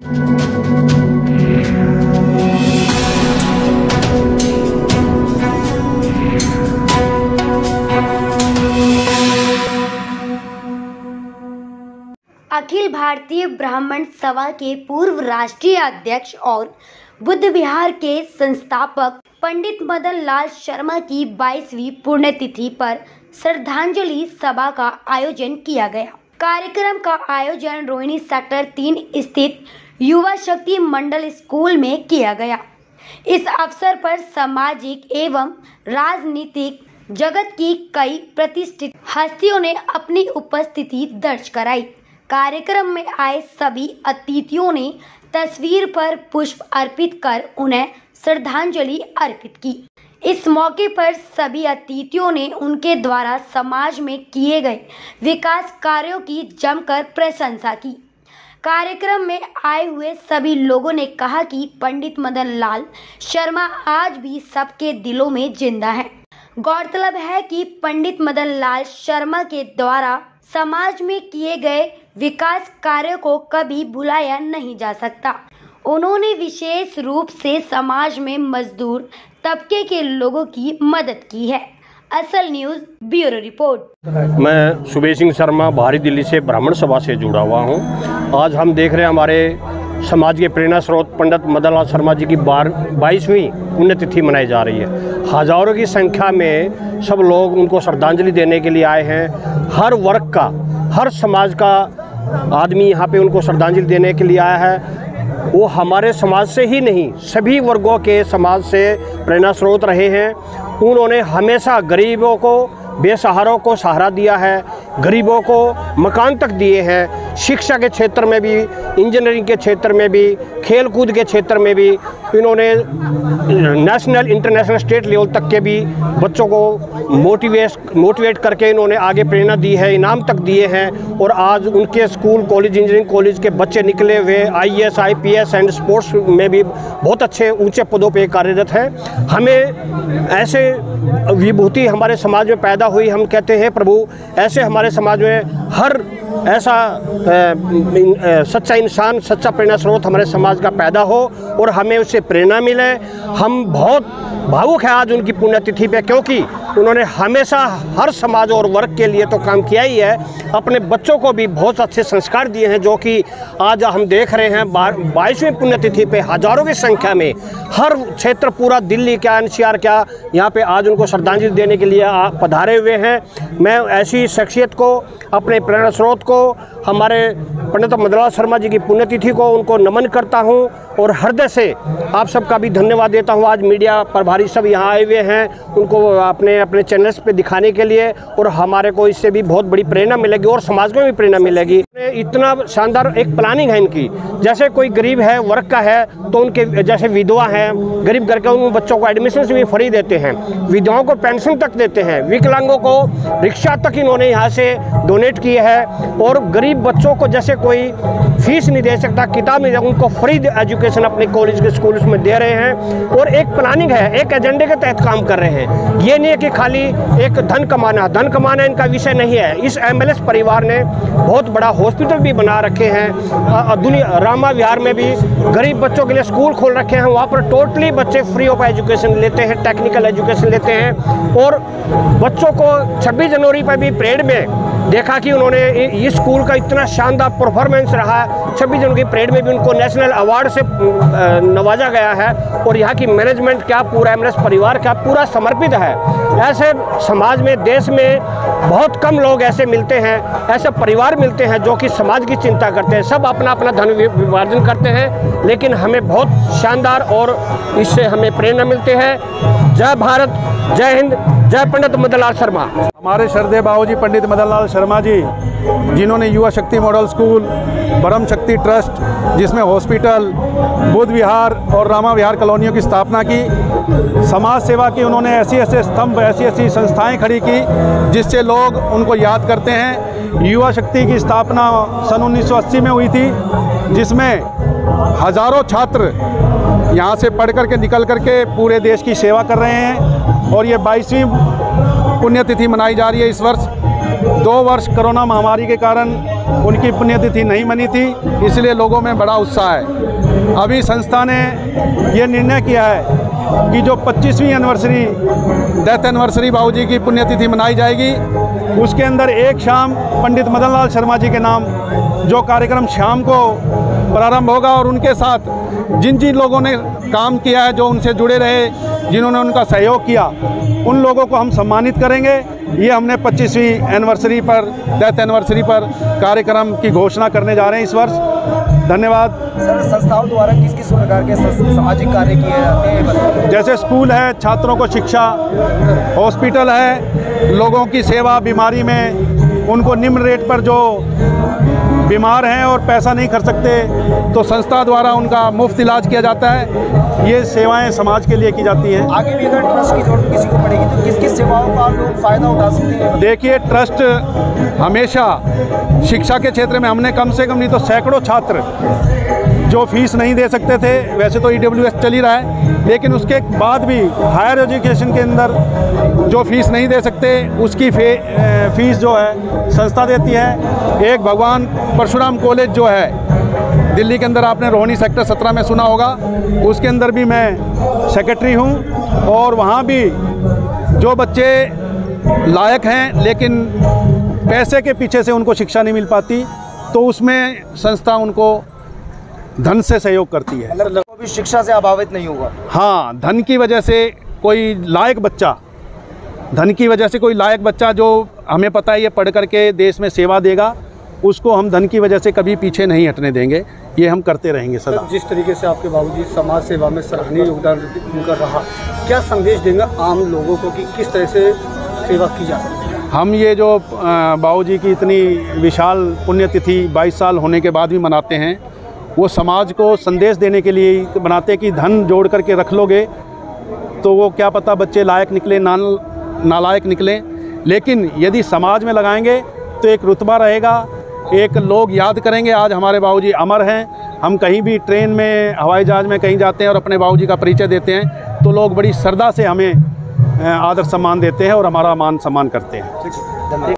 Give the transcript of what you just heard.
अखिल भारतीय ब्राह्मण सभा के पूर्व राष्ट्रीय अध्यक्ष और बुद्ध विहार के संस्थापक पंडित मदन लाल शर्मा की 22वीं पुण्यतिथि पर श्रद्धांजलि सभा का आयोजन किया गया। कार्यक्रम का आयोजन रोहिणी सेक्टर तीन स्थित युवा शक्ति मंडल स्कूल में किया गया। इस अवसर पर सामाजिक एवं राजनीतिक जगत की कई प्रतिष्ठित हस्तियों ने अपनी उपस्थिति दर्ज कराई। कार्यक्रम में आए सभी अतिथियों ने तस्वीर पर पुष्प अर्पित कर उन्हें श्रद्धांजलि अर्पित की। इस मौके पर सभी अतिथियों ने उनके द्वारा समाज में किए गए विकास कार्यों की जमकर प्रशंसा की कार्यक्रम में आए हुए सभी लोगों ने कहा कि पंडित मदन लाल शर्मा आज भी सबके दिलों में ज़िंदा हैं। गौरतलब है कि पंडित मदन लाल शर्मा के द्वारा समाज में किए गए विकास कार्यों को कभी भुलाया नहीं जा सकता उन्होंने विशेष रूप से समाज में मजदूर तबके के लोगों की मदद की है। असल न्यूज़, ब्यूरो रिपोर्ट। मैं सुबेश सिंह शर्मा, बाहरी दिल्ली से ब्राह्मण सभा से जुड़ा हुआ हूँ। आज हम देख रहे हैं हमारे समाज के प्रेरणा स्रोत पंडित मदन लाल शर्मा जी की बार बाईसवीं पुण्यतिथि मनाई जा रही है। हज़ारों की संख्या में सब लोग उनको श्रद्धांजलि देने के लिए आए हैं। हर वर्ग का, हर समाज का आदमी यहाँ पे उनको श्रद्धांजलि देने के लिए आया है। वो हमारे समाज से ही नहीं, सभी वर्गों के समाज से प्रेरणा स्रोत रहे हैं। उन्होंने हमेशा गरीबों को बेसहारों को सहारा दिया है, गरीबों को मकान तक दिए हैं, शिक्षा के क्षेत्र में भी, इंजीनियरिंग के क्षेत्र में भी खेल कूद के क्षेत्र में भी, इन्होंने नेशनल, इंटरनेशनल, स्टेट लेवल तक के भी बच्चों को मोटिवेट मोटिवेट करके इन्होंने आगे प्रेरणा दी है, इनाम तक दिए हैं और आज उनके स्कूल, कॉलेज, इंजीनियरिंग कॉलेज के बच्चे निकले हुए I S I P S and sports में भी बहुत अच्छे, ऊँचे पदों पे कार्यरत हैं। हमें ऐसे विभूति हमारे समाज में पैदा हुई हम कहते हैं प्रभु ऐसे हमारे समाज में हर ऐसा सच्चा इंसान, सच्चा प्रेरणा स्रोत हमारे समाज का पैदा हो और हमें उससे प्रेरणा मिले। हम बहुत भावुक हैं आज उनकी पुण्यतिथि पे, क्योंकि उन्होंने हमेशा हर समाज और वर्ग के लिए तो काम किया ही है। अपने बच्चों को भी बहुत अच्छे संस्कार दिए हैं, जो कि आज हम देख रहे हैं बाईसवीं पुण्यतिथि पे हज़ारों की संख्या में हर क्षेत्र, पूरा दिल्ली क्या, एनसीआर क्या, यहाँ पे आज उनको श्रद्धांजलि देने के लिए पधारे हुए हैं। मैं ऐसी शख्सियत को अपने प्रेरणा स्रोत को, हमारे पंडित मदलाल शर्मा जी की पुण्यतिथि को उनको नमन करता हूँ और हृदय से आप सबका भी धन्यवाद देता हूँ। आज मीडिया प्रभारी सब यहाँ आए हुए हैं, उनको अपने अपने चैनल्स पे दिखाने के लिए और हमारे को इससे भी बहुत बड़ी प्रेरणा मिलेगी और समाज में भी प्रेरणा मिलेगी। इतना शानदार एक प्लानिंग है इनकी। जैसे कोई गरीब है, वर्ग का है तो उनके जैसे विधवा है, गरीब घर के उन बच्चों को एडमिशन भी फ्री देते हैं। विधवाओं को पेंशन तक देते हैं। विकलांगों को रिक्शा तक इन्होंने यहाँ से डोनेट किए है। और गरीब बच्चों को जैसे कोई फ़ीस नहीं दे सकता, किताब नहीं दे उनको फ्री एजुकेशन अपने कॉलेज के स्कूल में दे रहे हैं। और एक प्लानिंग है, एक एजेंडे के तहत काम कर रहे हैं। ये नहीं है कि खाली एक धन कमाना धन कमाना इनका विषय नहीं है। इस एमएलएस परिवार ने बहुत बड़ा हॉस्पिटल भी बना रखे हैं। दुनिया, रामा विहार में भी गरीब बच्चों के लिए स्कूल खोल रखे हैं। वहाँ पर टोटली बच्चे फ्री ऑफ़ एजुकेशन लेते हैं, टेक्निकल एजुकेशन लेते हैं। और बच्चों को 26 जनवरी पर भी परेड में देखा कि उन्होंने इस स्कूल का इतना शानदार परफॉर्मेंस रहा। छब्बीस जनवरी परेड में भी उनको नेशनल अवार्ड से नवाजा गया है। और यहाँ की मैनेजमेंट क्या, पूरा एम परिवार क्या, पूरा समर्पित है। ऐसे समाज में, देश में बहुत कम लोग ऐसे मिलते हैं, ऐसे परिवार मिलते हैं जो कि समाज की चिंता करते हैं। सब अपना अपना धन विभाजन करते हैं, लेकिन हमें बहुत शानदार और इससे हमें प्रेरणा मिलती है। जय भारत, जय हिंद। जय पंडित मदनलाल शर्मा। हमारे श्रद्धे बाबू जी पंडित मदनलाल शर्मा जी, जिन्होंने युवा शक्ति मॉडल स्कूल ब्रह्म शक्ति ट्रस्ट, जिसमें हॉस्पिटल, बुद्ध विहार और रामा विहार कॉलोनियों की स्थापना की, समाज सेवा की उन्होंने ऐसी ऐसे स्तंभ, ऐसी ऐसी संस्थाएँ खड़ी की, जिससे लोग उनको याद करते हैं। युवा शक्ति की स्थापना सन 1980 में हुई थी, जिसमें हज़ारों छात्र यहाँ से पढ़ करके, निकल करके पूरे देश की सेवा कर रहे हैं। और ये बाईसवीं पुण्यतिथि मनाई जा रही है इस वर्ष। दो वर्ष कोरोना महामारी के कारण उनकी पुण्यतिथि नहीं मनी थी, इसलिए लोगों में बड़ा उत्साह है। अभी संस्था ने ये निर्णय किया है कि जो 25वीं anniversary death anniversary Babu ji की पुण्यतिथि मनाई जाएगी, उसके अंदर एक शाम पंडित मदन लाल शर्मा जी के नाम, जो कार्यक्रम शाम को प्रारंभ होगा और उनके साथ जिन जिन लोगों ने काम किया है जो उनसे जुड़े रहे जिन्होंने उनका सहयोग किया उन लोगों को हम सम्मानित करेंगे। ये हमने 25वीं एनिवर्सरी पर डेथ एनिवर्सरी पर कार्यक्रम की घोषणा करने जा रहे हैं इस वर्ष। धन्यवाद। सर संस्थाओं द्वारा किस किस प्रकार के सामाजिक कार्य किए जाते हैं? जैसे स्कूल है छात्रों को शिक्षा हॉस्पिटल है लोगों की सेवा बीमारी में उनको निम्न रेट पर जो बीमार हैं और पैसा नहीं खर्च सकते तो संस्था द्वारा उनका मुफ़्त इलाज किया जाता है। ये सेवाएँ समाज के लिए की जाती हैं। आगे भी अगर ट्रस्ट की ज़रूरत किसी को पड़ेगी तो किस किस सेवाओं का लोग फ़ायदा उठा सकते हैं? देखिए ट्रस्ट हमेशा शिक्षा के क्षेत्र में हमने कम से कम नहीं तो सैकड़ों छात्र जो फ़ीस नहीं दे सकते थे वैसे तो ई चल ही रहा है लेकिन उसके बाद भी हायर एजुकेशन के अंदर जो फ़ीस नहीं दे सकते उसकी फे फ़ीस जो है संस्था देती है। एक भगवान परशुराम कॉलेज जो है दिल्ली के अंदर आपने रोहनी सेक्टर 17 में सुना होगा उसके अंदर भी मैं सेक्रेटरी हूँ और वहाँ भी जो बच्चे लायक हैं लेकिन पैसे के पीछे से उनको शिक्षा नहीं मिल पाती तो उसमें संस्था उनको धन से सहयोग करती है। मतलब भी शिक्षा से अभावित नहीं होगा। हाँ धन की वजह से कोई लायक बच्चा धन की वजह से कोई लायक बच्चा जो हमें पता है ये पढ़ करके देश में सेवा देगा उसको हम धन की वजह से कभी पीछे नहीं हटने देंगे। ये हम करते रहेंगे सदा। जिस तरीके से आपके बाबूजी समाज सेवा में सराहनीय योगदान उनका रहा क्या संदेश देंगे आम लोगों को कि किस तरह से सेवा की जा सकती है? हम ये जो बाबू जी की इतनी विशाल पुण्यतिथि 22 साल होने के बाद भी मनाते हैं वो समाज को संदेश देने के लिए बनाते हैं कि धन जोड़ करके रख लोगे तो वो क्या पता बच्चे लायक निकले ना नालायक निकलें। लेकिन यदि समाज में लगाएँगे तो एक रुतबा रहेगा, एक लोग याद करेंगे, आज हमारे बाबूजी अमर हैं, हम कहीं भी ट्रेन में, हवाई जहाज़ में कहीं जाते हैं और अपने बाबूजी का परिचय देते हैं तो लोग बड़ी श्रद्धा से हमें आदर सम्मान देते हैं और हमारा मान सम्मान करते हैं।